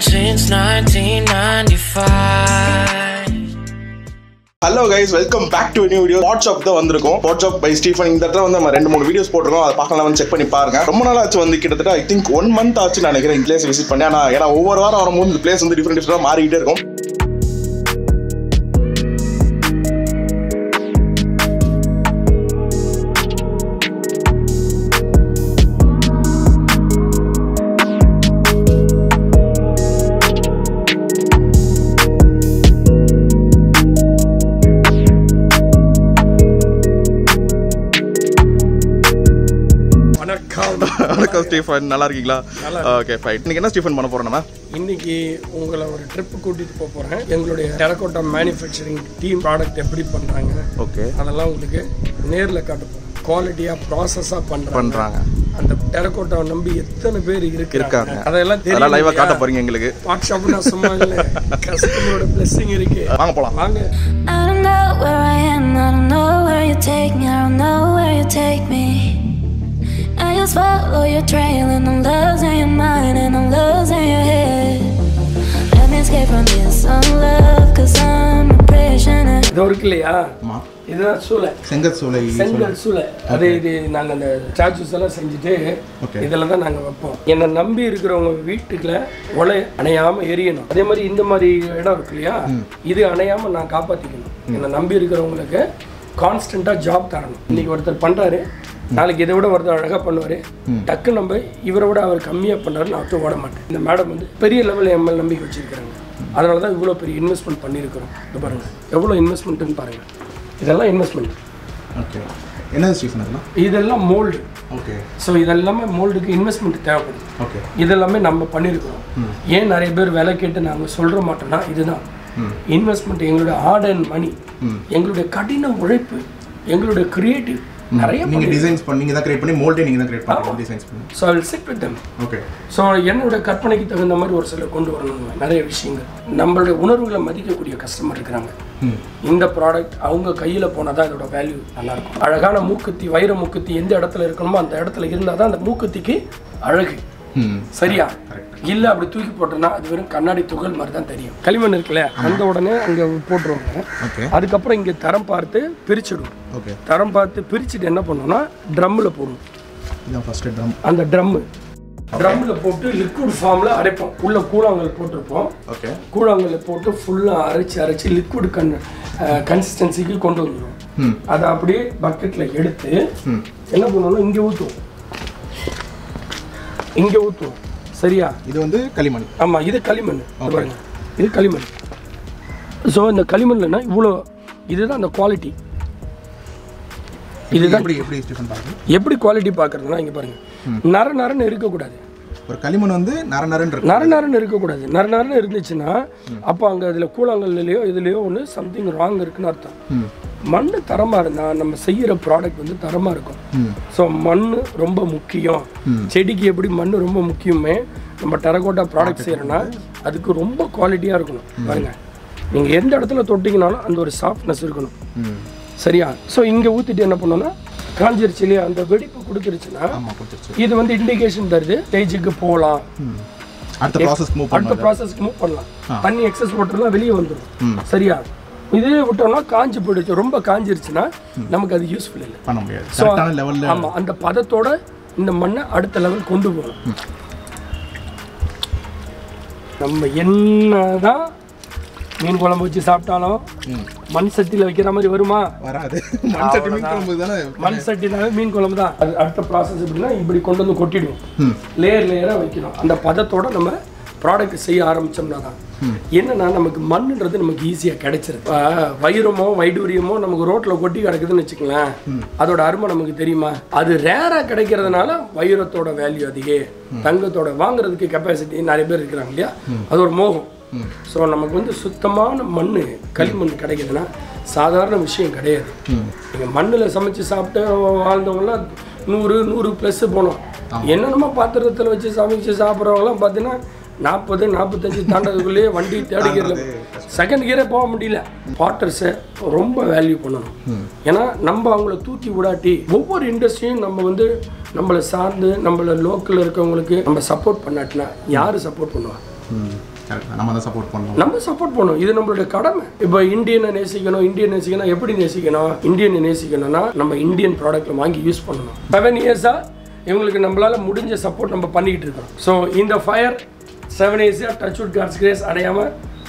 since 1995. Hello guys welcome back to new video WhatsApp தான் வந்திருக்கும். WhatsApp by Stephen இந்த இடத்துல வந்து நம்ம ரெண்டு மூணு வீடியோஸ் போட்டிருக்கோம். அதை பார்க்கலாம் வந்து செக் பண்ணி பாருங்க. ரொம்ப நாள் ஆச்சு வந்து கிட்டத்தட்ட ஐ திங்க் ஒன் மந்த் ஆச்சு நான் நினைக்கிறேன். இந்த பிளேஸ் விசிட் பண்ணேன். ஆனால் ஏன்னா ஒவ்வொரு வாரம் வரும்போது இந்த பிளேஸ் வந்து டிஃப்ரெண்ட் டிஃப்ரெண்டாக மாறிக்கிட்டே இருக்கும். வணக்கம் ஸ்டீஃபன் நல்லா இருக்கீங்களா ஓகே ஃபைன் இன்னைக்கு என்ன ஸ்டீஃபன் பண்ண போறோம் நம்ம? இன்னைக்கு உங்களை ஒரு ட்ரிப் கூட்டிட்டு போக போறேன். எங்களுடைய டெரகோட்டா மேனுஃபேக்சரிங் டீம் ப்ராடக்ட் எப்படி பண்றாங்க ஓகே அதெல்லாம் உங்களுக்கு நேர்ல காட்ட போறேன். குவாலிட்டியா ப்ராசஸா பண்றாங்க. பண்றாங்க. அந்த டெரகோட்டாவை நம்பி எத்தனை பேர் இருக்காங்க. இருக்காங்க. அதெல்லாம் அதெல்லாம் லைவா காட்ட போறீங்க எங்களுக்கு. வாட்ஸ் ஷாப் நான் சும்மா இல்ல. கஸ்டமரோட பிளெஸிங் இருக்கு. வாங்க போலாம். வாங்க. Just follow your trail and I'm losing your mind and I'm losing your head. Let me escape from this unlove, cause I'm a prisoner. இது இருக்கு இல்லையா? இதுதான் சூளை செங்கல் சூளை செங்கல் சூளை அது இது நாங்கள் அந்த ஸ்டாச்சுஸ் எல்லாம் செஞ்சுட்டு. இதில் தான் நாங்கள் வைப்போம். என்னை நம்பி இருக்கிறவங்க வீட்டுக்குள்ள ஒலை அணையாம எரியணும். அதே மாதிரி இந்த மாதிரி இடம் இருக்கு இல்லையா? இது அணையாம நான் காப்பாற்றிக்கணும் என்னை நம்பி இருக்கிறவங்களுக்கு கான்ஸ்டண்ட்டாக ஜாப் தரணும். இன்னைக்கு ஒருத்தர் பண்ணுறாரு நாளைக்கு இதை விட ஒருத்தர் அழகாக பண்ணுவார் டக்கு நம்ம இவரை விட அவர் கம்மியாக பண்ணாரு நான் ஓட மாட்டேன். இந்த மேடம் வந்து பெரிய லெவலில் எம்எல் நம்பிக்கை வச்சிருக்கிறாங்க. அதனால தான் இவ்வளோ பெரிய இன்வெஸ்ட்மெண்ட் பண்ணியிருக்கிறோம். இது பாருங்கள் எவ்வளோ இன்வெஸ்ட்மெண்ட்டுன்னு பாருங்கள் இதெல்லாம் இன்வெஸ்ட்மெண்ட் ஓகே என்னது ஸ்டீஃபன் அதெல்லாம்? இதெல்லாம் மோல்டு ஓகே ஸோ இதெல்லாமே மோல்டுக்கு இன்வெஸ்ட்மெண்ட் தேவைப்படுது ஓகே இதெல்லாமே நம்ம பண்ணியிருக்கிறோம். ஏன் நிறைய பேர் விலை கேட்டு நாங்கள் சொல்கிற மாட்டோம்னா இதுதான். இன்வெஸ்ட்மெண்ட் எங்களுடைய ஹார்ட் அண்ட் மணி எங்களுடைய கடின உழைப்பு எங்களுடைய கிரியேட்டிவ் நிறைய நீங்க டிசைன்ஸ் பண்ணி நீங்க தான் கிரியேட் பண்ணி மோல்டே நீங்க தான் கிரியேட் பண்ணுங்க டிசைன்ஸ் பண்ணி. So I will sit with them okay so என்னோட கற்பனைக்கு தகுந்த மாதிரி ஒரு சிலர் கொண்டு வரணும் நிறைய விஷயங்கள். நம்மளுடைய உணர்வுகளை மதிக்கக்கூடிய கஸ்டமர் இருக்கிறாங்க. இந்த ப்ராடக்ட் அவங்க கையில் போனால் தான் இதோட வேல்யூ நல்லாயிருக்கும். அழகான மூக்குத்தி வைர மூக்குத்தி எந்த இடத்துல இருக்கணுமோ அந்த இடத்துல இருந்தால் தான் அந்த மூக்குத்திக்கு அழகு. சரியா? இல்லை அப்படி தூக்கி போட்டோம்னா அது வெறும் கண்ணாடி துகள் மாதிரி தான் தெரியும். களிமண் இருக்குல்ல அந்த உடனே அங்கே போட்டுருவாங்க. அதுக்கப்புறம் இங்கே தரம் பார்த்து பிரிச்சிடும் ஓகே. தரம் பார்த்து பிரிச்சுட்டு என்ன பண்ணணும்னா ட்ரம்மில் போடணும். அந்த ட்ரம்மு. ட்ரம்மில் போட்டு லிக்விட் ஃபார்மில் அரைப்போம். உள்ள கூழாங்கல் போட்டிருப்போம். ஓகே. கூழாங்கல்ல போட்டு ஃபுல்லாக அரைச்சி அரைச்சி லிக்விட் கன் கன்சிஸ்டன்சிக்கு கொண்டு வந்துடும் ம். அதை அப்படியே பக்கெட்டில் எடுத்து என்ன பண்ணுவோம்னா இங்கே ஊற்றுவோம் இங்கே ஊற்றுவோம் சரியா? இது வந்து களிமண். ஆமாம் இது களிமண். இது களிமண். ஸோ இந்த களிமண்லனா இவ்வளோ இதுதான் அந்த குவாலிட்டி இதுதான் எப்படி குவாலிட்டி பார்க்குறதுனா இங்கே பாருங்க. நர நரன்னு இருக்கக்கூடாது. ஒரு களிமண் வந்து நர இருக்கு. நர நரன்னு இருக்கக்கூடாது. நர நரன்னு இருந்துச்சுன்னா அப்போ அங்கே அதில் கூழாங்கல்லையோ இதுலேயோ ஒன்று சம்திங் ராங் இருக்குன்னு அர்த்தம். மண் தரமாக இருந்தால் நம்ம செய்கிற ப்ராடக்ட் வந்து தரமாக இருக்கும். ஸோ மண் ரொம்ப முக்கியம். செடிக்கு எப்படி மண் ரொம்ப முக்கியமே நம்ம டெரகோட்டா ப்ராடக்ட் செய்கிறோன்னா அதுக்கு ரொம்ப குவாலிட்டியாக இருக்கணும். பாருங்க. நீங்கள் எந்த இடத்துல தொட்டிங்கனாலும் அந்த ஒரு சாஃப்ட்னஸ் இருக்கணும். சரியா? ஸோ இங்கே ஊற்றிட்டு என்ன பண்ணோம்னா காஞ்சிருச்சு இல்லையா அந்த வெடிப்பு கொடுத்துருச்சுன்னா இது வந்து இண்டிகேஷன் தருது ஸ்டேஜுக்கு போகலாம். அடுத்த ப்ராசஸ்க்கு மூவ் பண்ணலாம். தண்ணி எக்ஸஸ் வாட்டர்லாம் வெளியே வந்துடும் சரியா? இதே விட்டோம்னா காஞ்சி போயிடுச்சு. ரொம்ப காஞ்சிருச்சுன்னா நமக்கு அது யூஸ்ஃபுல் இல்லை. பண்ண முடியாது. ஆமாம் அந்த பதத்தோட இந்த மண்ணை அடுத்த லெவல் கொண்டு போகணும். நம்ம என்னதான் மீன் குழம்பு வச்சு சாப்பிட்டாலும் மண் சட்டியில் வைக்கிற மாதிரி வருமா? வராது. மண் சட்டி மீன் குழம்பு தானே? மண் சட்டினாவே மீன் குழம்பு தான். அது அடுத்த ப்ராசஸ் எப்படின்னா இப்படி கொண்டு வந்து கொட்டிடுவோம். லேயர் லேயராக வைக்கணும். அந்த பதத்தோட நம்ம ப்ராடக்ட் செய்ய ஆரம்பிச்சோம்னா தான். என்னன்னா நமக்கு மண்ணுன்றது நமக்கு ஈஸியாக கிடைச்சிருது இப்போ வைரமோ வைடூரியமோ நமக்கு ரோட்டில் கொட்டி கிடக்குதுன்னு வச்சுக்கலாம் அதோட அருமை நமக்கு தெரியுமா? அது ரேராக கிடைக்கிறதுனால வைரத்தோட வேல்யூ அதிக. தங்கத்தோட வாங்குறதுக்கு கெப்பாசிட்டி நிறைய பேர் இருக்கிறாங்க இல்லையா? அது ஒரு மோகம். ஸோ நமக்கு வந்து சுத்தமான மண் களிமண் கிடைக்குதுன்னா சாதாரண விஷயம் கிடையாது. நீங்கள் மண்ணில் சமைச்சு சாப்பிட்டு வாழ்ந்தவங்களாம் நூறு நூறு ப்ளஸ் போனோம். என்னென்னமோ பாத்திரத்தில் வச்சு சமைச்சு சாப்பிட்றவங்களாம் பார்த்தீங்கன்னா நாற்பது நாற்பத்தஞ்சு தாண்டதுக்குள்ளேயே வண்டி தேர்ட் கியரில் செகண்ட் கியரே போக முடியல. பாட்டர்ஸை ரொம்ப வேல்யூ பண்ணணும். ஏன்னா நம்ம அவங்கள தூக்கி விடாட்டி ஒவ்வொரு இண்டஸ்ட்ரியும் நம்ம வந்து நம்மளை சார்ந்து நம்மள லோக்கலில் இருக்கவங்களுக்கு நம்ம சப்போர்ட் பண்ணாட்டினா யார் சப்போர்ட் பண்ணுவா? ம். கரெக்ட் நம்ம தான் சப்போர்ட் பண்ணணும் நம்ம சப்போர்ட் பண்ணணும் இது நம்மளுடைய கடமை. இப்போ இந்தியனை நேசிக்கணும் இந்தியன் நேசிக்கணும் எப்படி நேசிக்கணும்? இந்தியனை நேசிக்கணும்னா நம்ம இந்தியன் ப்ராடக்ட்ல வாங்கி யூஸ் பண்ணணும். செவன் இயர்ஸா இவங்களுக்கு நம்மளால முடிஞ்ச சப்போர்ட் நம்ம பண்ணிக்கிட்டு இருக்கோம். ஸோ இந்த ஃபயர் செவன் இயர்ஸாக டச் வுட் கார்ட்ஸ் கிரேஸ் அடையாம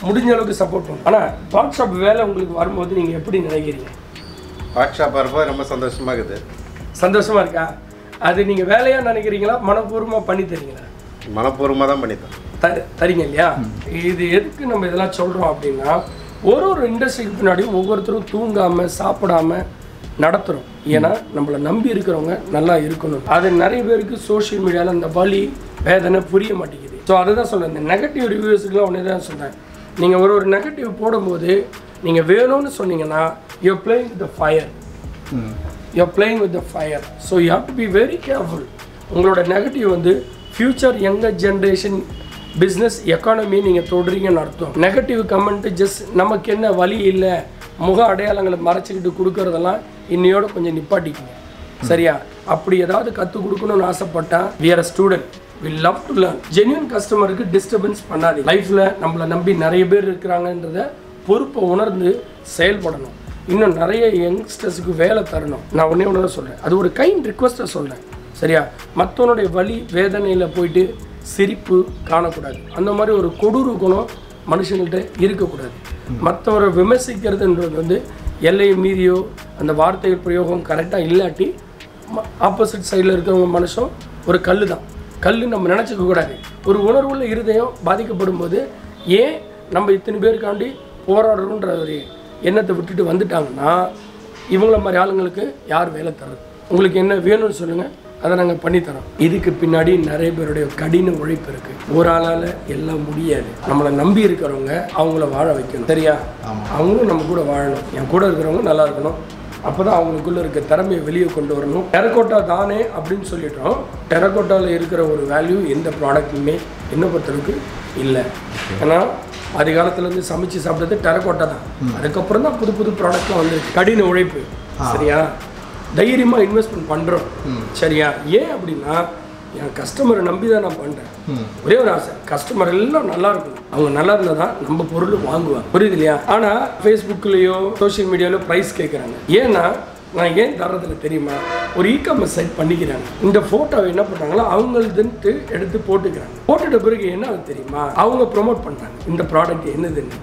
முடிஞ்ச அளவுக்கு சப்போர்ட் பண்ணணும் ஆனால் வாட்ஸ்அப் வேலை உங்களுக்கு வரும்போது நீங்கள் எப்படி நினைக்கிறீங்க? ஷாப் வரும்போது ரொம்ப சந்தோஷமாக இருக்குது. சந்தோஷமா இருக்கா? அது நீங்கள் வேலையா நினைக்கிறீங்களா? மனப்பூர்வமாக பண்ணி தரீங்களா? மனப்பூர்வமாக தான் பண்ணித்தோம் தரு தரீங்க இல்லையா? இது எதுக்கு நம்ம இதெல்லாம் சொல்கிறோம் அப்படின்னா ஒரு ஒரு இண்டஸ்ட்ரிக்கு பின்னாடியும் ஒவ்வொருத்தரும் தூங்காமல் சாப்பிடாம நடத்துகிறோம் ஏன்னா நம்மளை நம்பி இருக்கிறவங்க நல்லா இருக்கணும். அது நிறைய பேருக்கு சோஷியல் மீடியாவில் அந்த வலி வேதனை புரிய மாட்டேங்குது. ஸோ அதுதான் சொல்கிறேன் இந்த நெகட்டிவ் ரிவ்யூஸுக்குலாம் ஒன்றே தான் சொல்கிறேன் நீங்கள் ஒரு ஒரு நெகட்டிவ் போடும்போது நீங்கள் வேணும்னு சொன்னீங்கன்னா you playing with the fire you playing with the fire so you have to be very careful உங்களோட நெகட்டிவ் வந்து future younger generation business economy நீங்கள் தொடுறீங்கன்னு அர்த்தம். நெகட்டிவ் கமெண்ட் ஜஸ்ட் நமக்கு என்ன வழி இல்லை முக அடையாளங்களை மறைச்சிக்கிட்டு கொடுக்கறதெல்லாம் இன்னையோட கொஞ்சம் நிப்பாட்டிக்கங்க. சரியா? அப்படி ஏதாவது கற்றுக் கொடுக்கணும்னு ஆசைப்பட்டா we are a student we love to learn genuine கஸ்டமருக்கு டிஸ்டர்பன்ஸ் பண்ணாது லைஃப்பில் நம்மளை நம்பி நிறைய பேர் இருக்கிறாங்கன்றத பொறுப்பை உணர்ந்து செயல்படணும். இன்னும் நிறைய யங்ஸ்டர்ஸுக்கு வேலை தரணும். நான் ஒன்றே ஒன்று தான் சொல்கிறேன் அது ஒரு கைண்ட் ரிக்வஸ்ட்டை சொல்கிறேன் சரியா? மற்றவனுடைய வழி வேதனையில் போயிட்டு சிரிப்பு காணக்கூடாது. அந்த மாதிரி ஒரு கொடூர குணம் மனுஷங்கள்கிட்ட இருக்கக்கூடாது. மற்றவரை விமர்சிக்கிறதுன்றது வந்து எல்லையை மீறியோ அந்த வார்த்தைகள் பிரயோகம் கரெக்டாக இல்லாட்டி ஆப்போசிட் சைடில் இருக்கிறவங்க மனுஷன் ஒரு கல் தான் கல் நம்ம நினச்சிக்க கூடாது. ஒரு உணர்வுள்ள இருதயம் பாதிக்கப்படும் போது ஏன் நம்ம இத்தனை பேருக்காண்டி போராடுறோன்ற ஒரு எண்ணத்தை விட்டுட்டு வந்துட்டாங்கன்னா இவங்கள மாதிரி ஆளுங்களுக்கு யார் வேலை தர்றது? உங்களுக்கு என்ன வேணும்னு சொல்லுங்கள் அதை நாங்கள் பண்ணித்தரோம் இதுக்கு பின்னாடி நிறைய பேருடைய கடின உழைப்பு இருக்குது ஒரு ஆளால் எல்லாம் முடியாது. நம்மளை நம்பி இருக்கிறவங்க அவங்கள வாழ வைக்கணும். சரியா? அவங்களும் நம்ம கூட வாழணும். என் கூட இருக்கிறவங்க நல்லா இருக்கணும். அப்போ தான் அவங்களுக்குள்ள இருக்க திறமையை வெளியே கொண்டு வரணும். டெரகோட்டா தானே அப்படின்னு சொல்லிட்டோம். டெரகோட்டாவில் இருக்கிற ஒரு வேல்யூ எந்த ப்ராடக்ட்டுமே என்ன பொறுத்தளவுக்கு இல்லை. ஏன்னா ஆதி காலத்துலேருந்து சமைச்சு சாப்பிட்டது டெரகோட்டா தான். அதுக்கப்புறம் தான் புது புது ப்ராடக்ட்லாம் வந்துருக்கு. கடின உழைப்பு. சரியா? தைரியமாக இன்வெஸ்ட்மெண்ட் பண்ணுறோம் சரியா? ஏன் அப்படின்னா என் கஸ்டமரை நம்பி தான் நான் பண்ணுறேன் ஒரே ஒரு ஆசை. கஸ்டமர் எல்லாம் நல்லா இருக்கணும். அவங்க நல்லா இருந்தால் தான் நம்ம பொருள் வாங்குவாங்க. புரியுது இல்லையா? ஆனால் ஃபேஸ்புக்லேயோ சோஷியல் மீடியாவிலோ ப்ரைஸ் கேட்குறாங்க ஏன்னா நான் ஏன் தர்றதில்ல தெரியுமா? ஒரு இ காமர்ஸ் சைட் பண்ணிக்கிறாங்க. இந்த ஃபோட்டோவை என்ன பண்ணுறாங்களோ அவங்களுதுன்ட்டு எடுத்து போட்டுக்கிறாங்க. போட்டுட்ட பிறகு என்ன ஆகுது தெரியுமா? அவங்க ப்ரோமோட் பண்ணுறாங்க இந்த ப்ராடக்ட் என்னதுன்னு.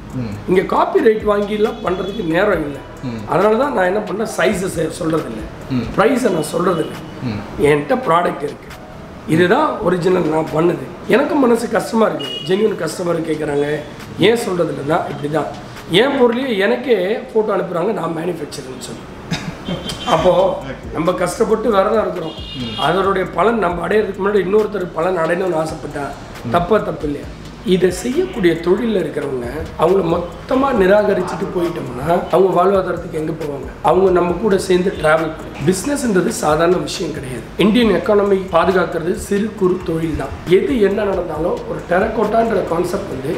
இங்கே காப்பி ரைட் வாங்கிலாம் பண்ணுறதுக்கு நேரம் இல்லை. அதனால தான் நான் என்ன பண்ணேன்? சைஸை சொல்கிறதில்ல ப்ரைஸை நான் சொல்கிறதில்ல என்கிட்ட ப்ராடக்ட் இருக்குது இதுதான் ஒரிஜினல் நான் பண்ணது. எனக்கும் மனசு கஷ்டமாக இருக்குது ஜென்யூன் கஸ்டமர் கேட்குறாங்க ஏன் சொல்கிறது தான் இப்படி தான் என் பொருளையே எனக்கே ஃபோட்டோ அனுப்புகிறாங்க நான் மேனுஃபேக்சரிங்னு சொல்லி. அப்போது நம்ம கஷ்டப்பட்டு விரதம் இருக்கிறோம். அதனுடைய பலன் நம்ம அடையிறதுக்கு முன்னாடி இன்னொருத்தர் பலன் அடையணும்னு ஆசைப்பட்டா தப்பா தப்பு இல்லையா? இதை செய்யக்கூடிய தொழிலில் இருக்கிறவங்க அவங்கள மொத்தமாக நிராகரிச்சுட்டு போயிட்டோம்னா அவங்க வாழ்வாதாரத்துக்கு எங்கே போவாங்க? அவங்க நம்ம கூட சேர்ந்து ட்ராவல் டிராவல் பிஸ்னஸ்ன்றது சாதாரண விஷயம் கிடையாது. இந்தியன் எக்கானமி பாதுகாக்கிறது சிறு குறு தொழில் தான். எது என்ன நடந்தாலும் ஒரு டெரக்கோட்டான்ற கான்செப்ட் வந்து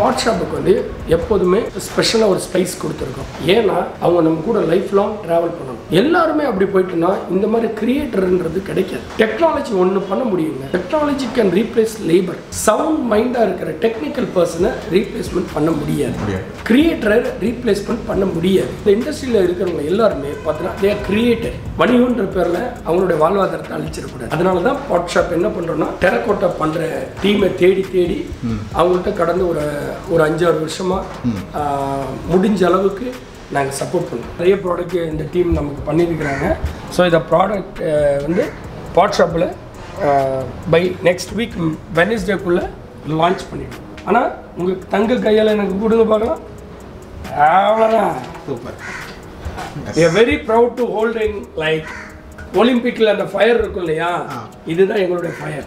வாட்ஸ்அப்புக்கு வந்து எப்போதுமே ஸ்பெஷலாக ஒரு ஸ்பைஸ் கொடுத்துருக்கோம். ஏன்னா அவங்க நம்ம கூட லைஃப் லாங் ட்ராவல் பண்ணணும். எல்லாருமே அப்படி போயிட்டுனா இந்த மாதிரி கிரியேட்டர்ன்றது கிடைக்காது. டெக்னாலஜி ஒன்று பண்ண முடியுங்க. Technology can replace labour sound மைண்டாக இருக்கிற டெக்னிக்கல் பர்சனை ரீப்ளேஸ்மெண்ட் பண்ண முடியாது. கிரியேட்டரை ரீப்ளேஸ்மெண்ட் பண்ண முடியாது. இந்த இண்டஸ்ட்ரியில் இருக்கிறவங்க எல்லாருமே பார்த்தீங்கன்னா தே கிரியேட்டர் வணிகன்ற பேரில் அவங்களுடைய வாழ்வாதாரத்தை அழிச்சிடக்கூடாது அதனால தான் வாட்ஸ்அப் என்ன பண்ணுறோம்னா டெரக்கோட்டா பண்ணுற டீமை தேடி தேடி அவங்கள்ட்ட கடந்து ஒரு ஒரு அஞ்சாறு வருஷமாக முடிஞ்ச அளவுக்கு நாங்கள் சப்போர்ட் பண்ணுறோம் நிறைய ப்ராடக்ட் இந்த டீம் நமக்கு பண்ணியிருக்கிறாங்க ஸோ இந்த ப்ராடக்ட் வந்து வாட்ஸ்அப்பில் பை நெக்ஸ்ட் வீக் வெனஸ்டேக்குள்ளே லான்ச் பண்ணிடுவோம். ஆனால் உங்களுக்கு தங்க கையால் எனக்கு கொடுங்க பார்க்கலாம். அவ்வளோதான் super very proud to holding like ஒலிம்பிக்கில் அந்த ஃபயர் இருக்கும் இல்லையா? இதுதான் எங்களுடைய ஃபயர்